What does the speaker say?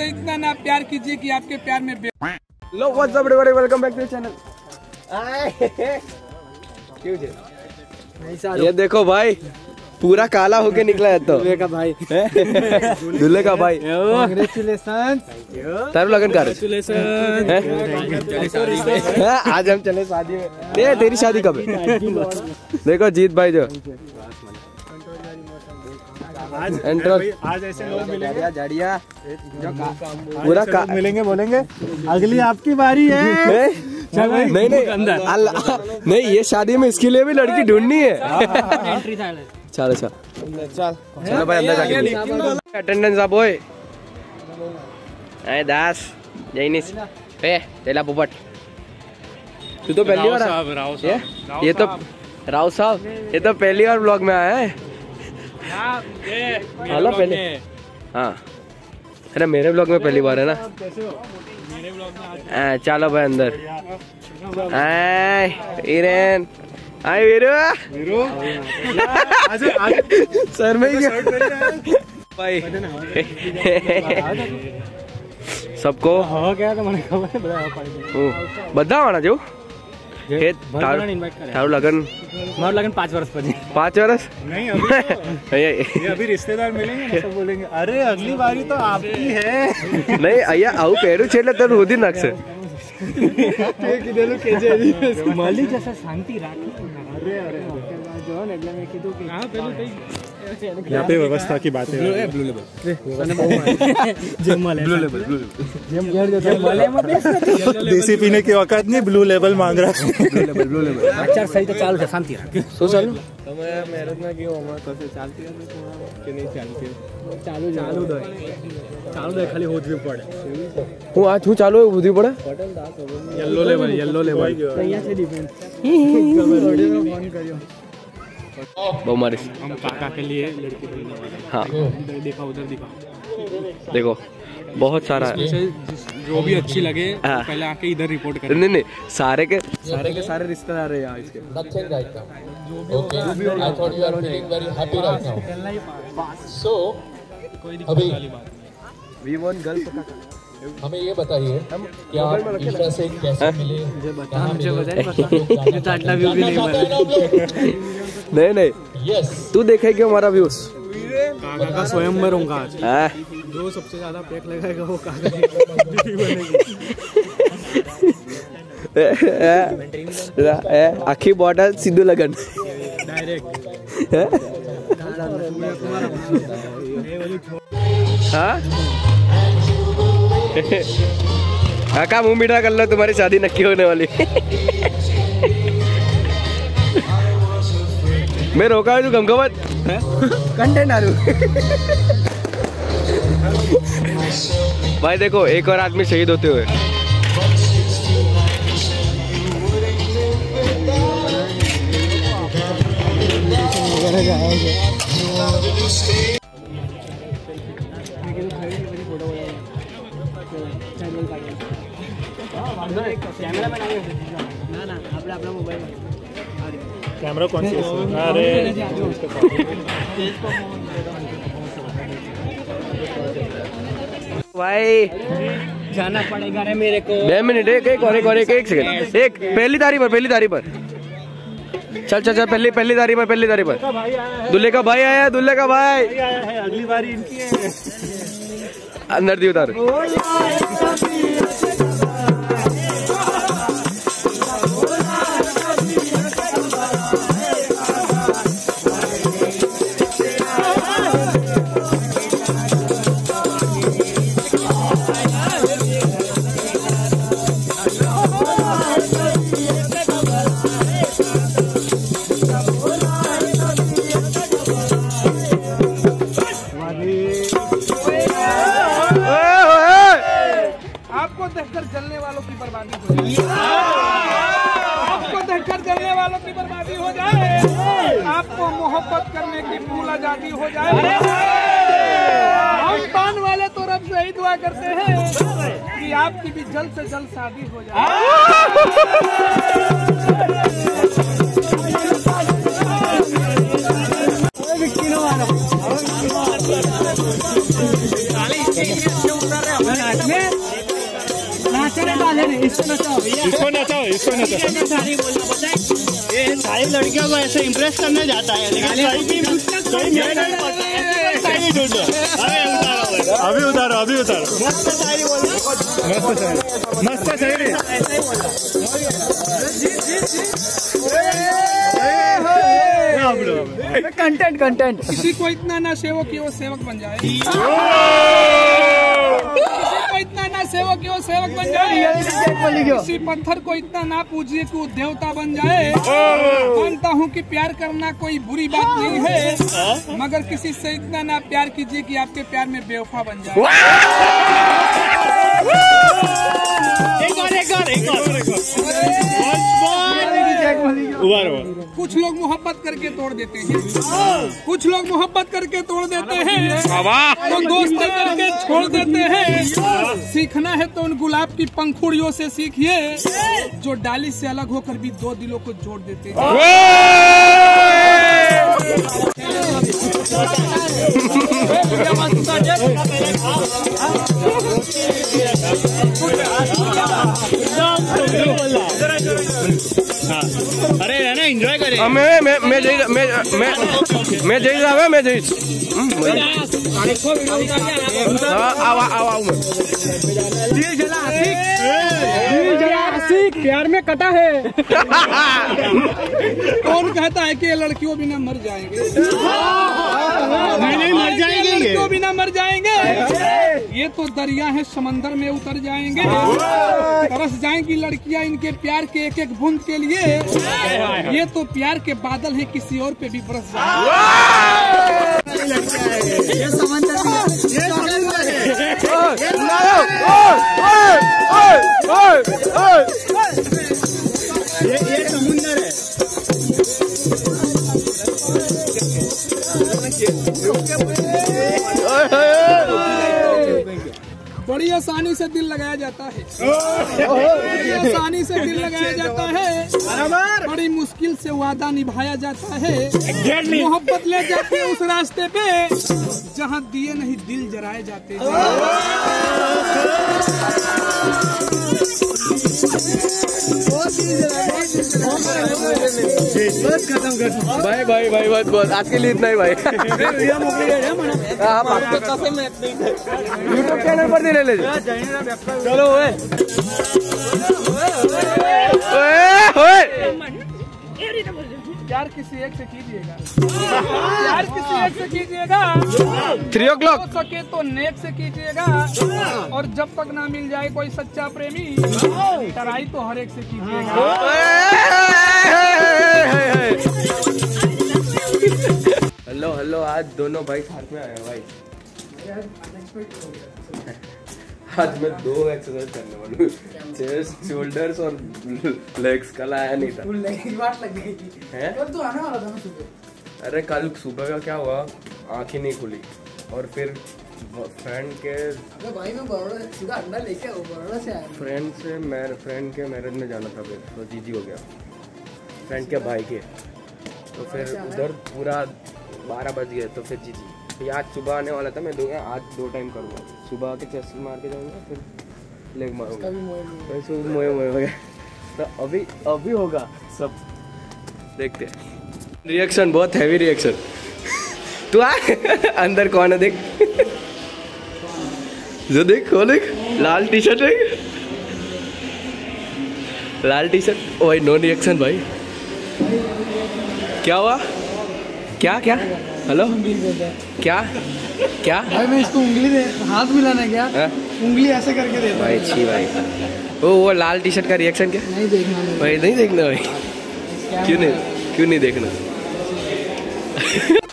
मुझसे इतना ना प्यार कीजिए कि आपके प्यार में लो what's up everybody welcome back to channel क्यों ये देखो भाई पूरा काला होके निकला है तो। का भाई। दूल्हे का भाई। कांग्रेचुलेशन तारू लगन कर। आज हम चले शादी में। तेरी शादी कब है? देखो जीत भाई जो। एंट्रल आज ऐसे लोग मिलेंगे। जड़िया पूरा का मिलेंगे बोलेंगे। अगली आपकी बारी है। नहीं नहीं नहीं। नहीं ये शादी में इसके लिए भी लड़की ढूंढनी है। चलो चल। चल। चलो भाई अंदर जाके अटेंडेंस आप ओए अरे। दास जैनिस। ए तेला पोपट तू तो पहली बार ये? ये तो राव साहब। ये तो पहली बार ब्लॉग में आया है। हेलो पहले हाँ अरे मेरे ब्लॉग में पहली बार है ना हाँ, चलो भाई अंदर आय इरेन आय वीरू सर में ही क्या भाई सबको हो गया तो મને ખબર છે બધા પાડી હું બધા આવવાના જો એ તારું ઇન્વાઇટ કરે તારું લગન મારું લગન પાંચ વર્ષ પછી પાંચ વર્ષ नहीं अभी तो અહીંયા ये अभी रिश्तेदार मिलेंगे ना सब बोलेंगे अरे अगली बारी तो आपकी है નહીં અહીંયા આવું પહેર્યું છે એટલે તને હોધી નાખશે કીધેલું કે મળી જશે શાંતિ રાખી અરે અરે જો ને એટલે મેં કીધું કે હા પેલું કઈ यहाँ पे व्यवस्था की बातें ब्लू लेवल ब्लू लेवल देसी पीने की औकात नहीं ब्लू लेवल मांग रहा है આચાર સંહિતા ચાલુ છે શાંતિ રાખ શું ચાલુ તમે મેરેજમાં કેવું હમણાં થશે ચાલતી હતી કે નહીં ચાલતી ચાલુ ચાલુ દો ચાલુ દો ખાલી હોદવી પડે હું આ શું ચાલુ એવું બુદ્ધિ પડે યલો લેવલ યલો લેવલ અહીંયા છે ડિફેન્સ बहुमारी हम काका के लिए लड़की हाँ। देखा उधर दिखा देखो। बहुत सारा जो भी अच्छी लगे हाँ। पहले आके इधर रिपोर्ट करें। नहीं नहीं सारे के सारे के सारे रिश्तेदार है यहाँ इसके। दक्षिण का I thought you are feeling very happy right now so अभी वी हमें ये बताइए हम क्या ईशा से कैसे मिले? मुझे बता मुझे बताइए नहीं नहीं। यस तू देखे क्यों हमारा व्यूज़ काका का स्वयंवर होगा आज। हाँ जो सबसे ज़्यादा पैक लगाएगा वो काका की बनेगी आखी बॉटल सिद्धू लगन। हाँ काका मुँह मीठा कर लो तुम्हारी शादी नक्की होने वाली। मैं रोका है तू गम मत। कंटेंट आलू। भाई देखो एक और आदमी शहीद होते हुए। कैमरा कैमरा कौन सी अरे। भाई। जाना पड़ेगा रे मेरे को। दो मिनट एक एक और एक और एक एक सेकंड एक पहली तारीख पर पहली तारीख पर। चल चल चल पहली पहली तारीख पर पहली तारीख पर। दूल्हे का भाई आया है। दूल्हे का भाई आया है अगली बारी इनकी है। अंदर दी उतार। आज़ादी हो जाए। हम पान वाले तो रब से ही दुआ करते हैं कि आपकी भी जल्द से जल्द शादी हो जाए। इसको नचाओ इसको नचाओ। ये सारी लड़कियों को ऐसे इम्प्रेस करने जाता है। लेकिन सही सही नहीं पता सही ढूंढो अरे उतारो अभी उतारो अभी उतारो। मस्त शायरी मस्त शायरी कंटेंट कंटेंट किसी को इतना ना सेवक कि वो सेवक बन जाए। सेवक यो सेवक बन जाए। इसी पत्थर को इतना ना पूजिए कि वो देवता बन जाए। मानता हूँ कि प्यार करना कोई बुरी बात नहीं है। मगर किसी से इतना ना प्यार कीजिए कि आपके प्यार में बेवफा बन जाए। एक और एक और एक और। उबारो कुछ लोग मोहब्बत करके तोड़ देते हैं। कुछ लोग मोहब्बत करके तोड़ देते हैं। तो दोस्त करके छोड़ देते हैं। सीखना है तो उन गुलाब की पंखुड़ियों से सीखिए। जो डाली से अलग होकर भी दो दिलों को जोड़ देते हैं। करे हाँ, मैं मैं मैं जई मैं मैं मैं जई रहा मैं जई हाँ। आओ आओ आओ मैं। प्यार में कटा है। कौन कहता है कि ये लड़कियों बिना मर जाएँगे? नहीं मर जाएँगे लड़कियों बिना मर जाएँगे। ये तो दरिया है समंदर में उतर जाएँगे। तरस जाएँगी लड़कियाँ इनके प्यार के एक एक बूंद के लिए। ये तो प्यार के बादल है किसी और पे भी बरस जाएँगे। ये समुंदर है बड़ी आसानी से दिल लगाया जाता है। बड़ी आसानी से दिल लगाया जाता है। बड़ी मुश्किल से वादा निभाया जाता है। मोहब्बत ले जाते हैं उस रास्ते पे जहाँ दिए नहीं दिल जराए जाते हैं। भाई भाई भाई, बहुत बहुत। आज के लिए इतना ही भाई। आप यूट्यूब चैनल पर नहीं ले लीजिए चलो, ओए। ओए ओए। प्यार किसी एक से कीजिएगा। प्यार किसी एक से कीजिएगा। थ्री ओ क्लॉक हो सके तो नेक से कीजिएगा। और जब तक ना मिल जाए कोई सच्चा प्रेमी टराई तो हर एक से कीजिएगा। हेलो हेलो आज दोनों भाई साथ में आए हैं भाई। आज मैं दो एक्सरसाइज करने वाला हूँ। चेस्ट शोल्डर्स और लेग्स कल आया नहीं था। है? अरे कल सुबह का क्या हुआ? आँख ही नहीं खुली। और फिर फ्रेंड के भाई मैं बड़ोड़ा सीधा अंडा लेके बड़ोड़ा से आया। फ्रेंड से मैर फ्रेंड के मैरिज में जाना था फिर तो जीजी हो गया। फ्रेंड के भाई के। तो फिर उधर पूरा बारह बज गए तो फिर जीजी। फिर आज सुबह आने वाला था मैं दो आज दो टाइम करूँगा। सुबह आके चेस्ट मार के जाऊँगा फिर लेग मारूँगा। मोए मोए हो गया। तो अभी अभी होगा सब। देखते हैं। रिएक्शन बहुत हैवी रिएक्शन तू आ। अंदर कौन है देख। जो देख वो देख। लाल टी शर्ट है लाल टी शर्ट ओ भाई नो रिएक्शन भाई। क्या हुआ? क्या क्या? हेलो क्या? क्या? भाई मैं इसको उंगली दे हाथ मिलाना क्या हाँ? उंगली ऐसे करके देता भाई छी भाई। वो वो लाल टी शर्ट का रिएक्शन क्या? नहीं देखना भाई नहीं देखना भाई। क्यों नहीं क्यों नहीं देखना?